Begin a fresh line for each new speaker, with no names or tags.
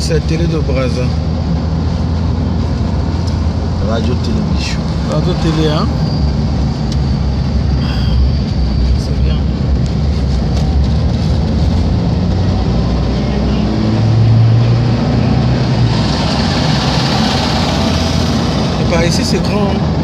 C'est la télé de Brazza.
Radio Télévision.
Radio télé, hein C'est bien. Et par ici, c'est grand. Hein.